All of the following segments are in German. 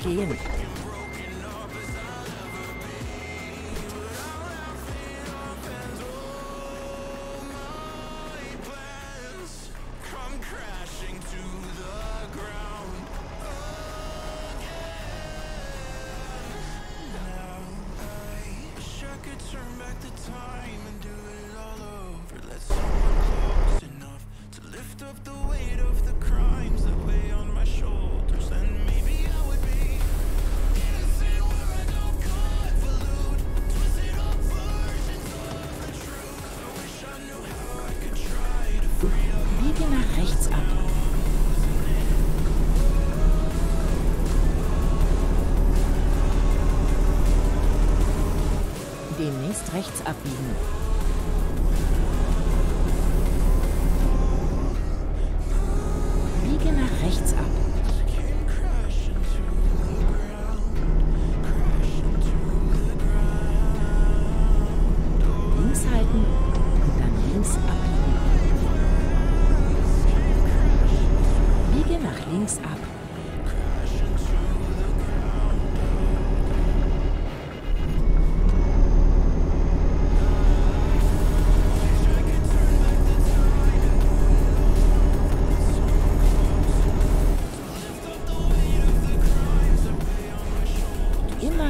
CGN.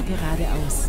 Geradeaus.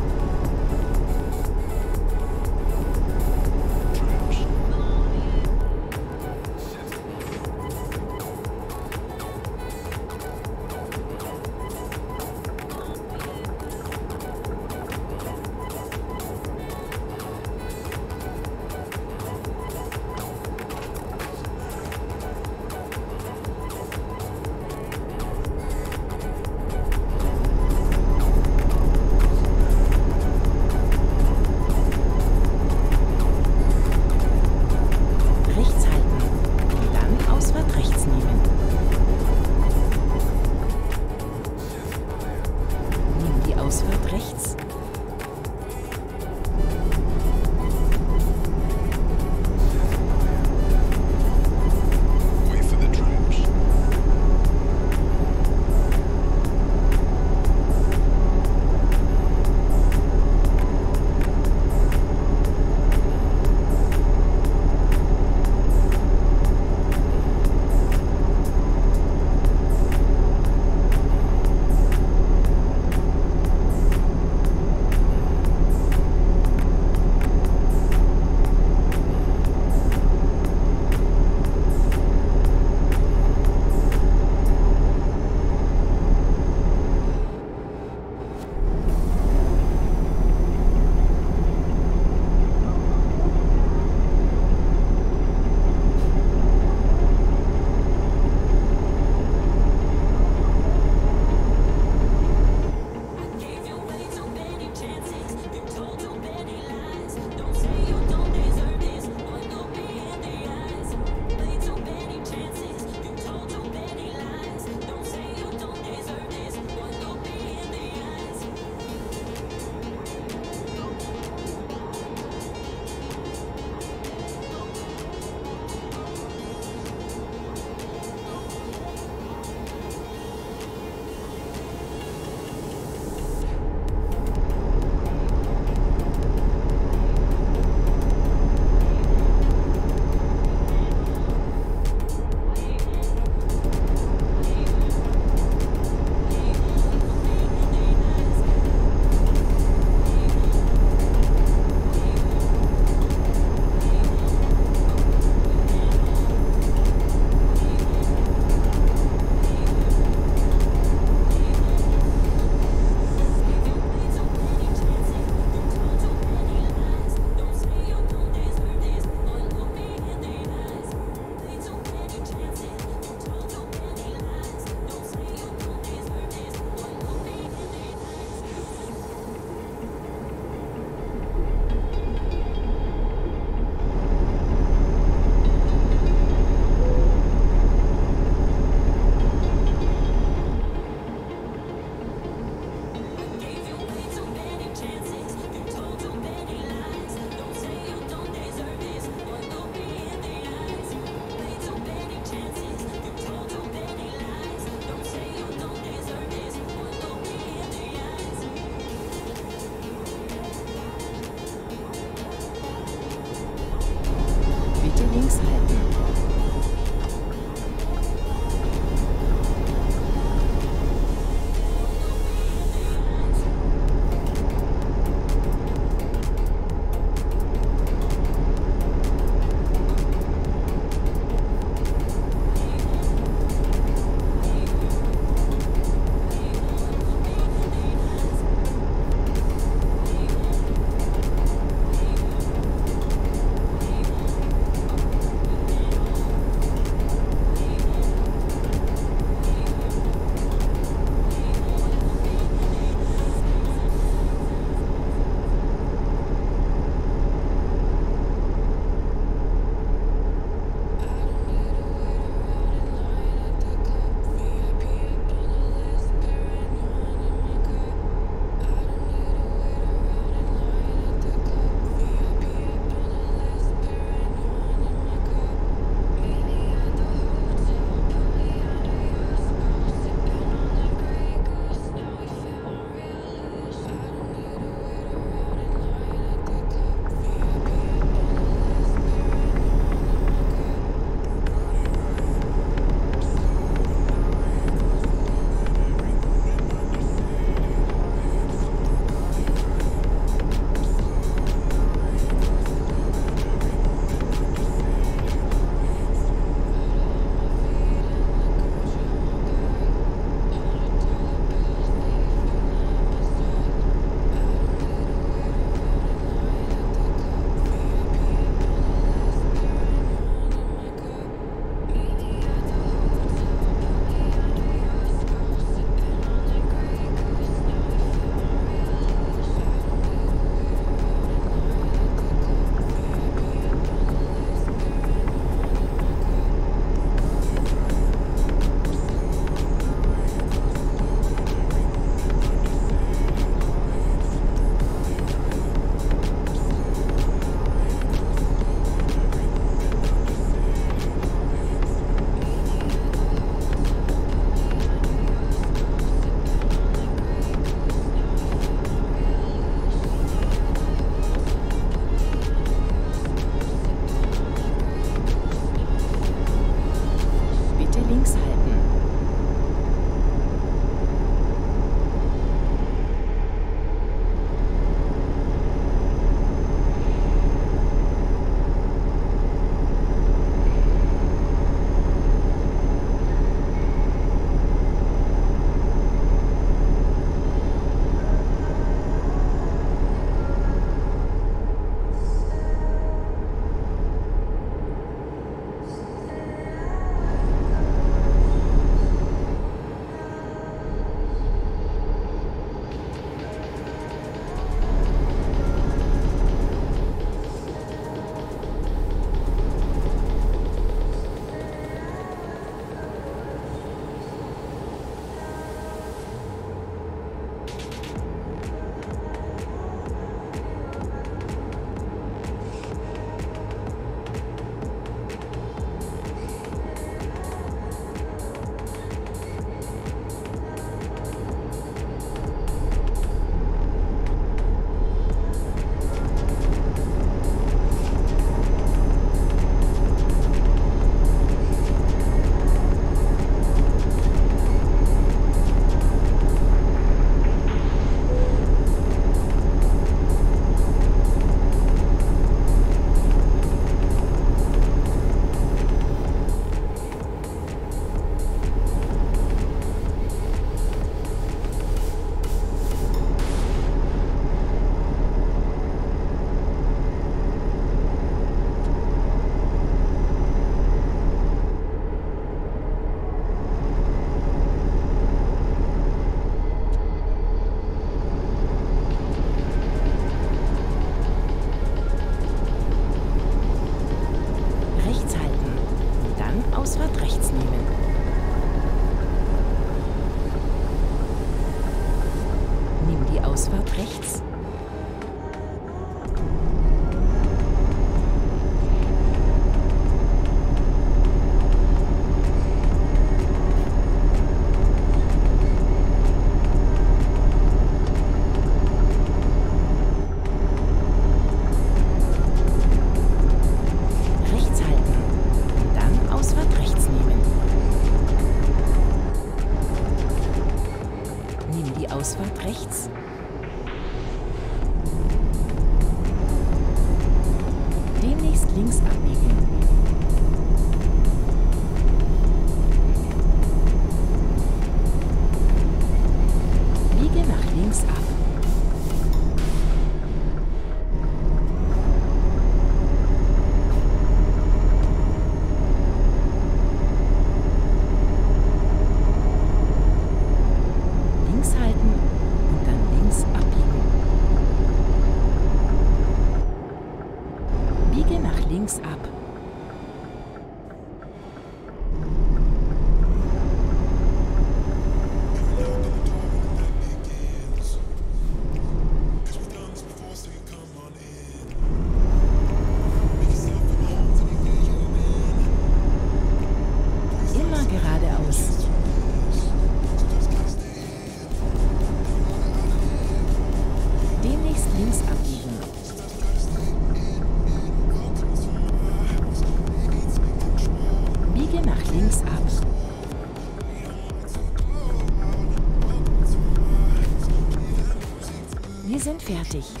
Fertig.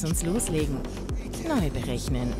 Lass uns loslegen. Neu berechnen.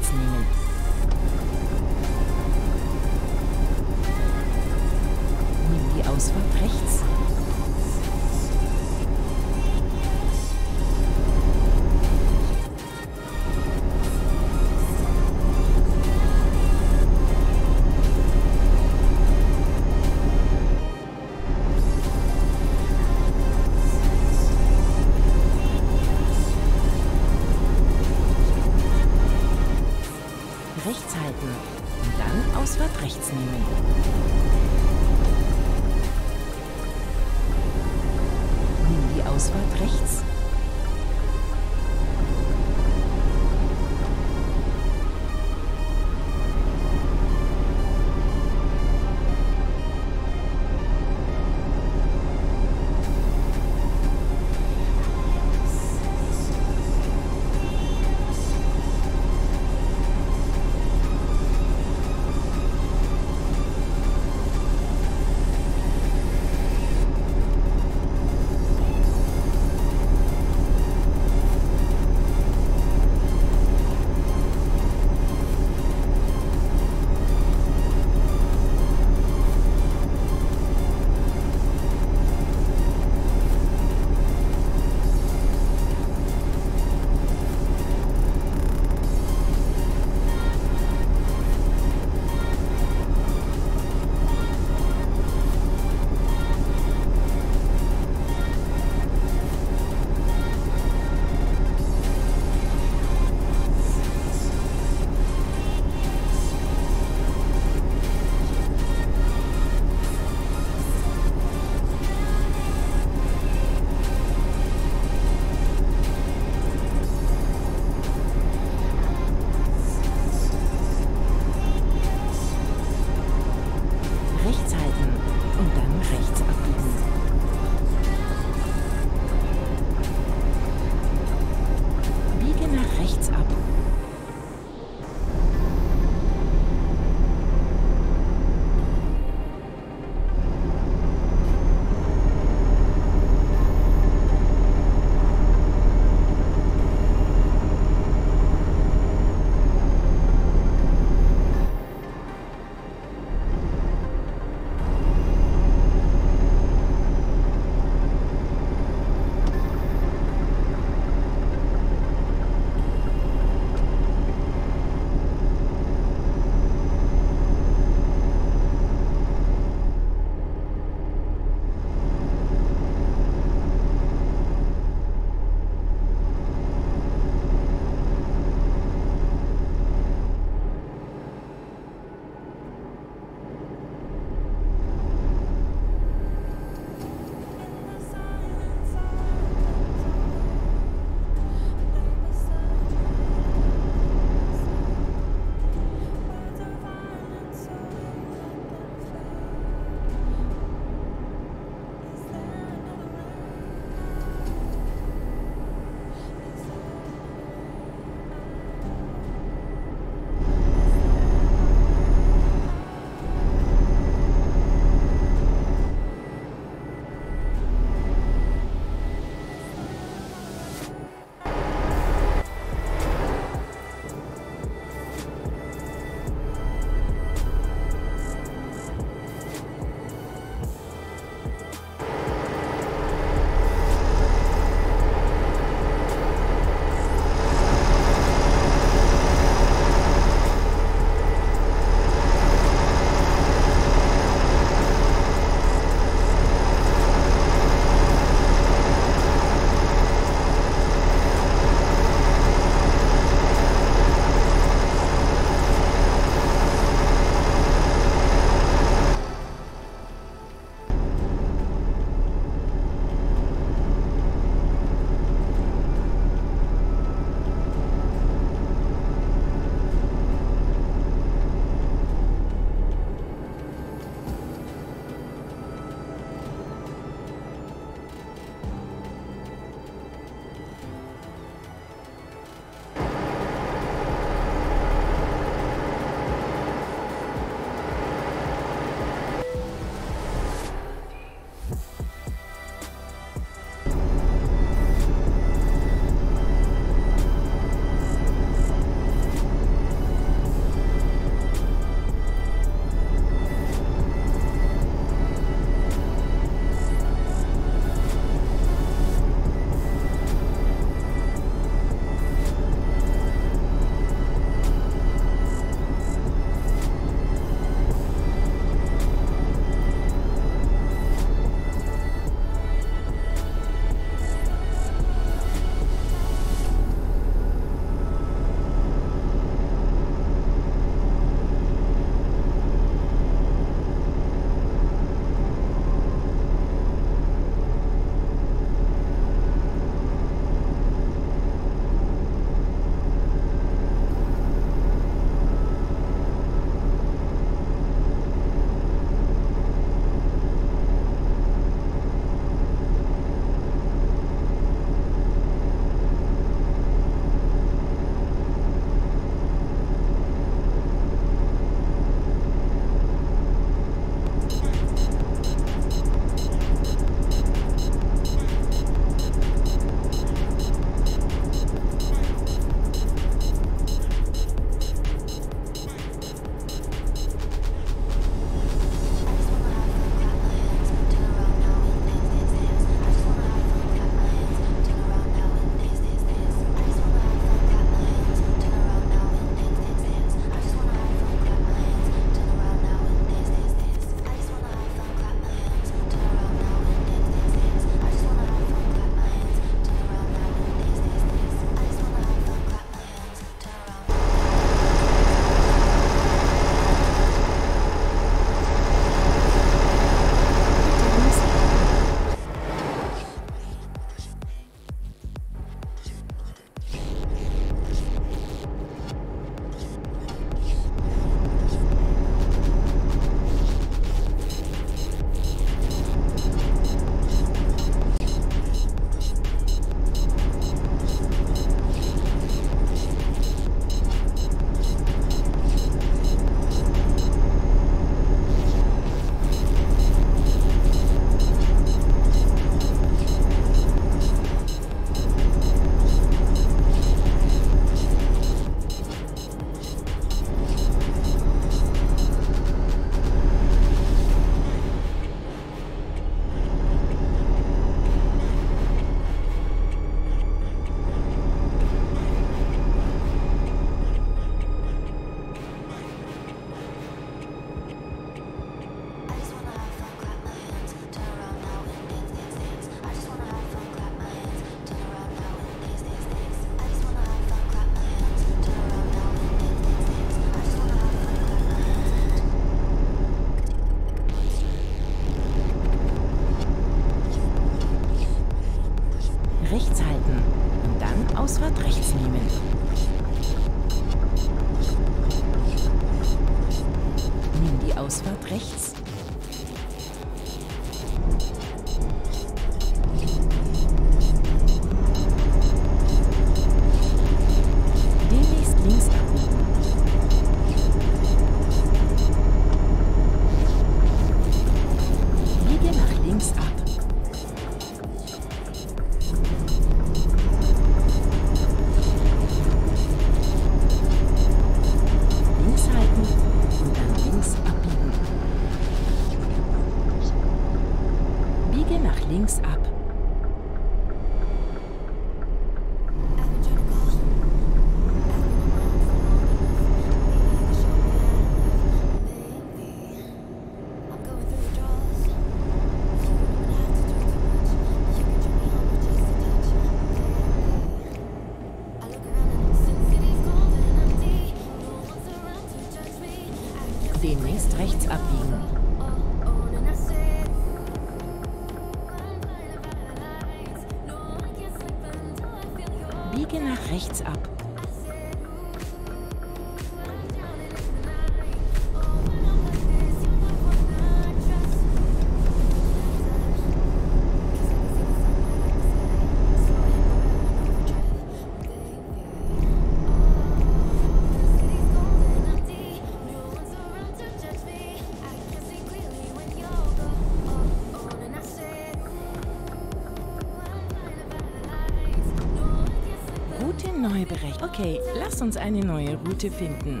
Lass uns eine neue Route finden.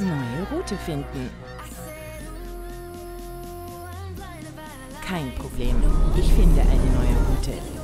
Neue Route finden. Kein Problem. Ich finde eine neue Route.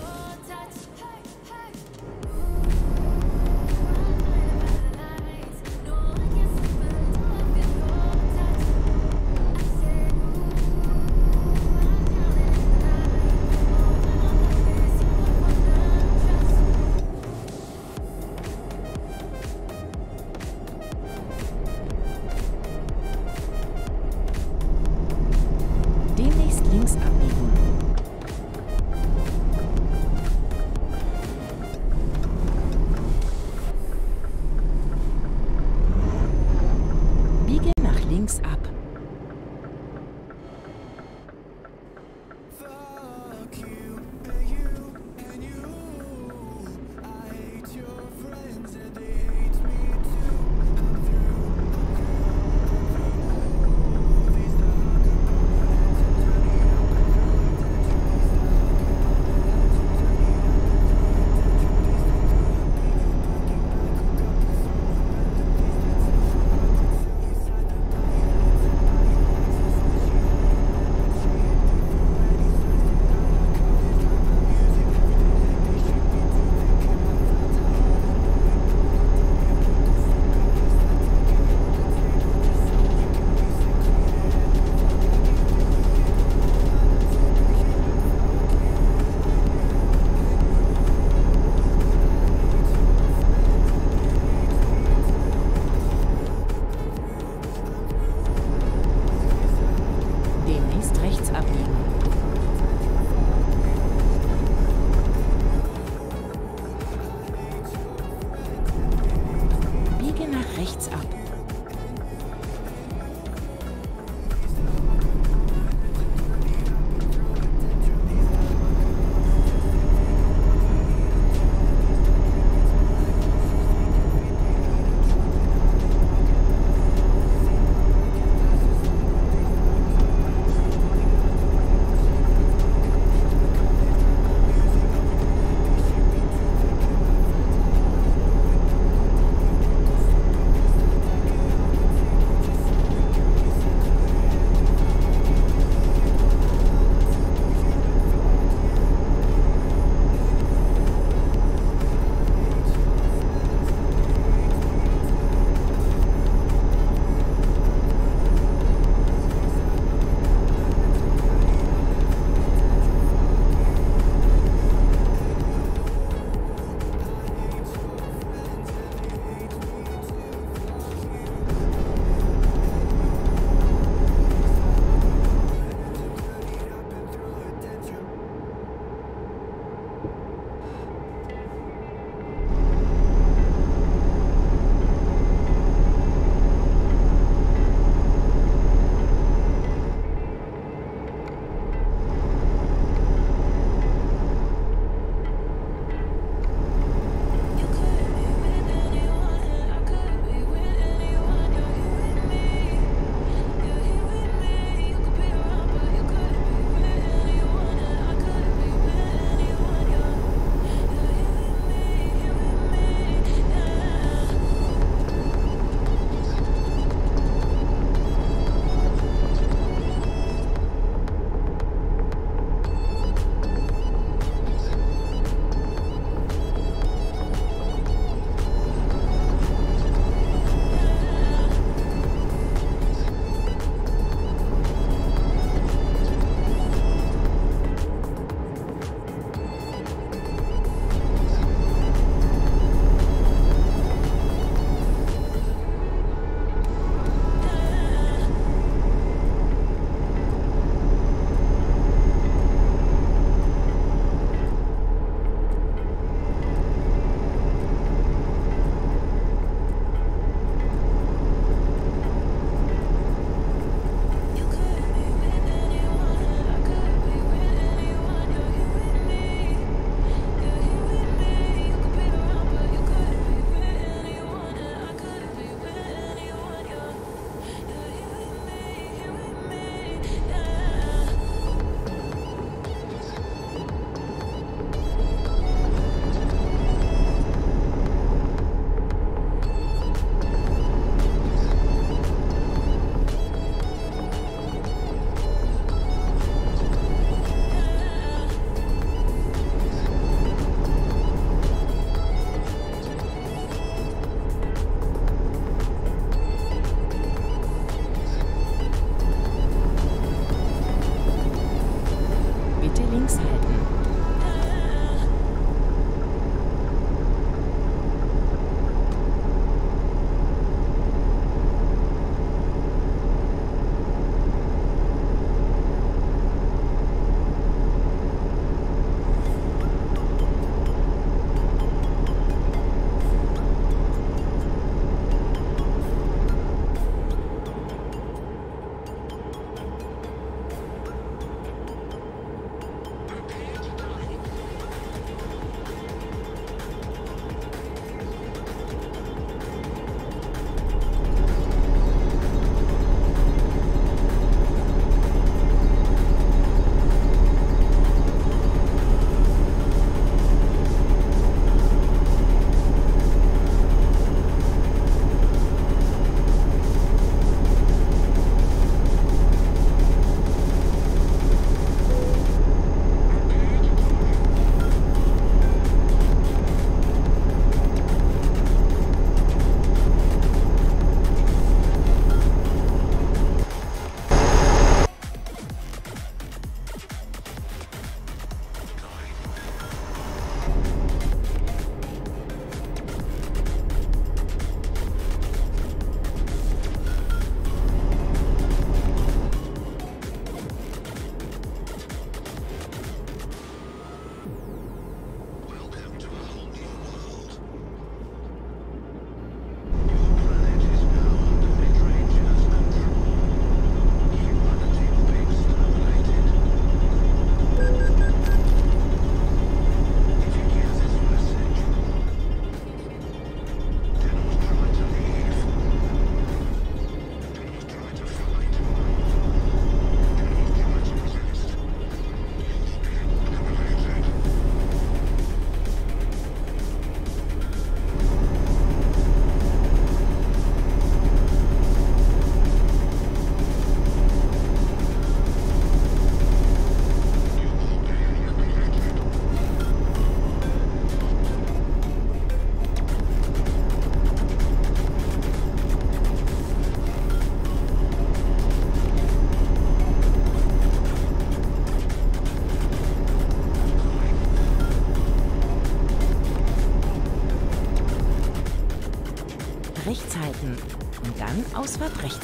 Das wird richtig.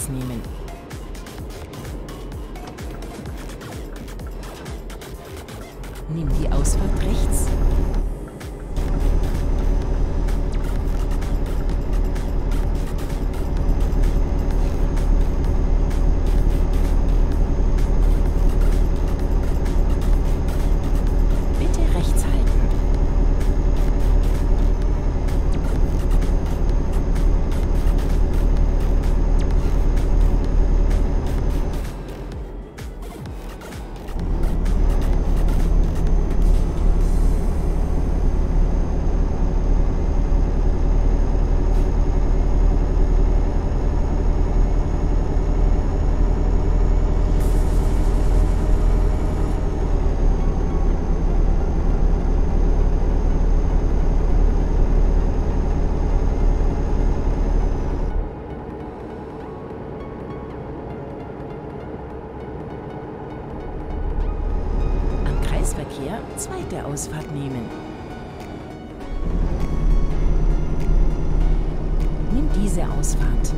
Ausfahrt nehmen. Nimm diese Ausfahrt.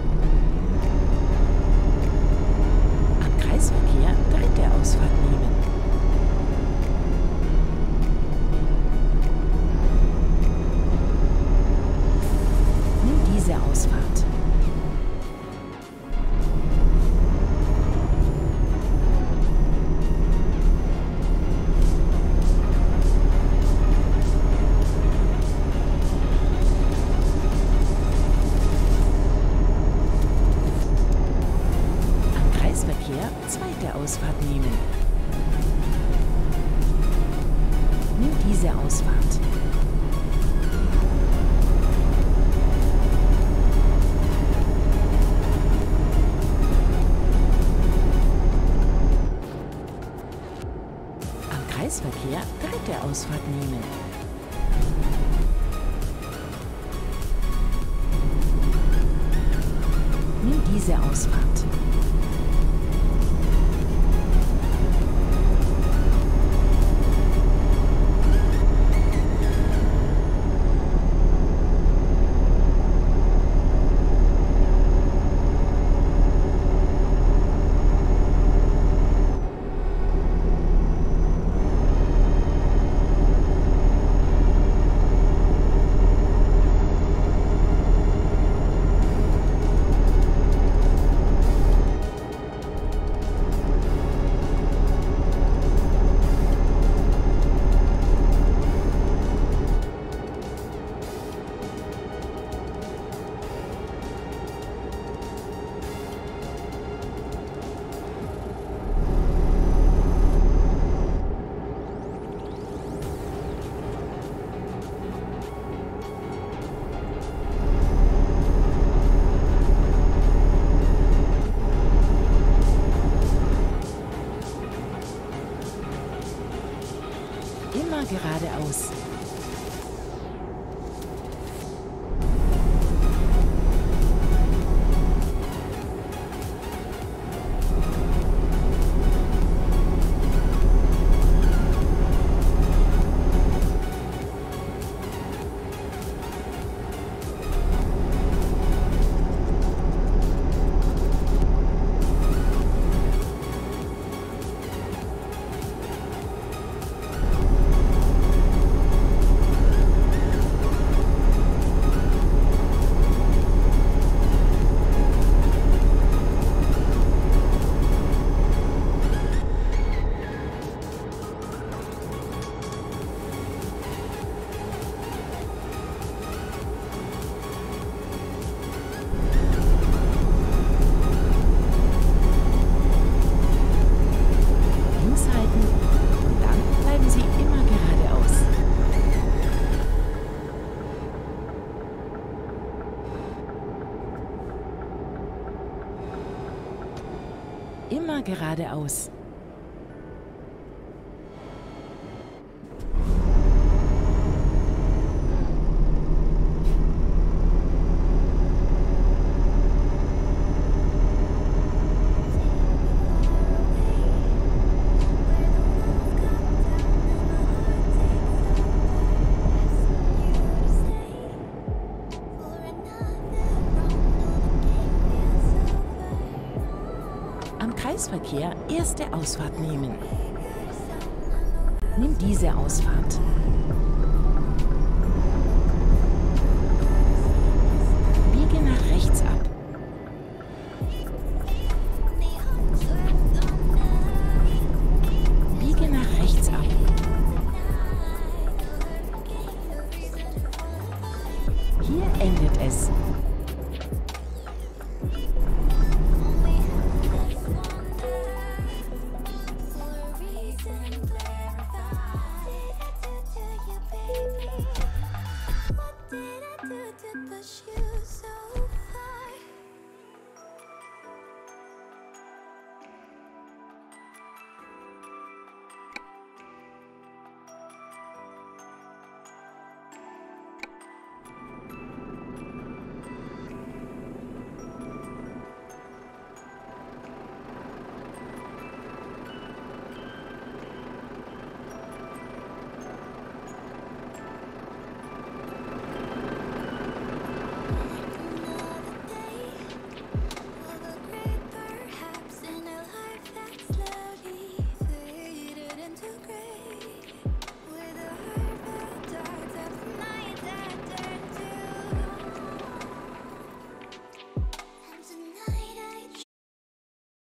geradeaus. Kreisverkehr erste Ausfahrt nehmen. Nimm diese Ausfahrt.